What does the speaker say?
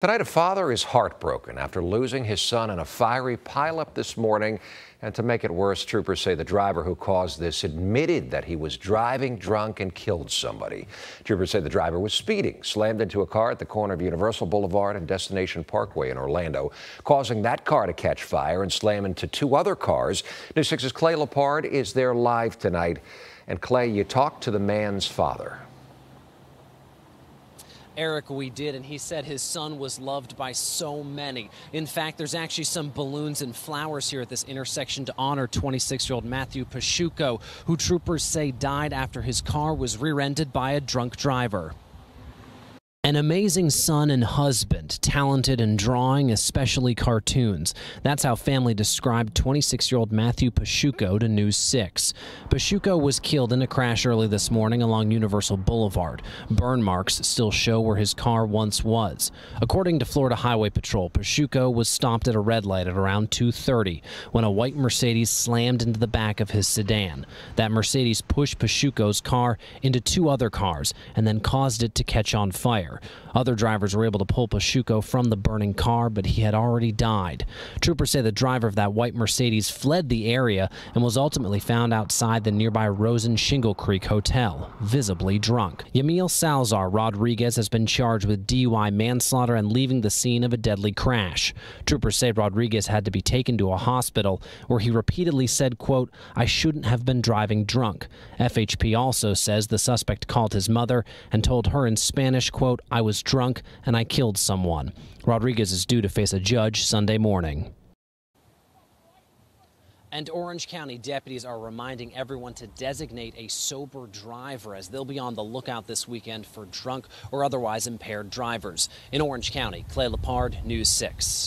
Tonight, a father is heartbroken after losing his son in a fiery pileup this morning. And to make it worse, troopers say the driver who caused this admitted that he was driving drunk and killed somebody. Troopers say the driver was speeding, slammed into a car at the corner of Universal Boulevard and Destination Parkway in Orlando, causing that car to catch fire and slam into two other cars. News 6's Clay Lepard is there live tonight. And Clay, you talked to the man's father. Eric we did, and he said his son was loved by so many. In fact, there's actually some balloons and flowers here at this intersection to honor 26 year old Matthew Pasciuco, who troopers say died after his car was rear ended by a drunk driver. An amazing son and husband, talented in drawing, especially cartoons. That's how family described 26 year old Matthew Pasciuco to News 6. Pasciuco was killed in a crash early this morning along Universal Boulevard. Burn marks still show where his car once was. According to Florida Highway Patrol, Pasciuco was stopped at a red light at around 2.30 when a white Mercedes slammed into the back of his sedan. That Mercedes pushed Pasciuco's car into two other cars and then caused it to catch on fire. Other drivers were able to pull Pasciuco from the burning car, but he had already died. Troopers say the driver of that white Mercedes fled the area and was ultimately found outside the nearby Rosen Shingle Creek Hotel, visibly drunk. Yamil Salazar Rodriguez has been charged with DUI manslaughter and leaving the scene of a deadly crash. Troopers say Rodriguez had to be taken to a hospital where he repeatedly said, quote, I shouldn't have been driving drunk. FHP also says the suspect called his mother and told her in Spanish, quote, I was drunk and I killed someone. Rodriguez is due to face a judge Sunday morning. And Orange County deputies are reminding everyone to designate a sober driver as they'll be on the lookout this weekend for drunk or otherwise impaired drivers. In Orange County, Clay Lepard, News 6.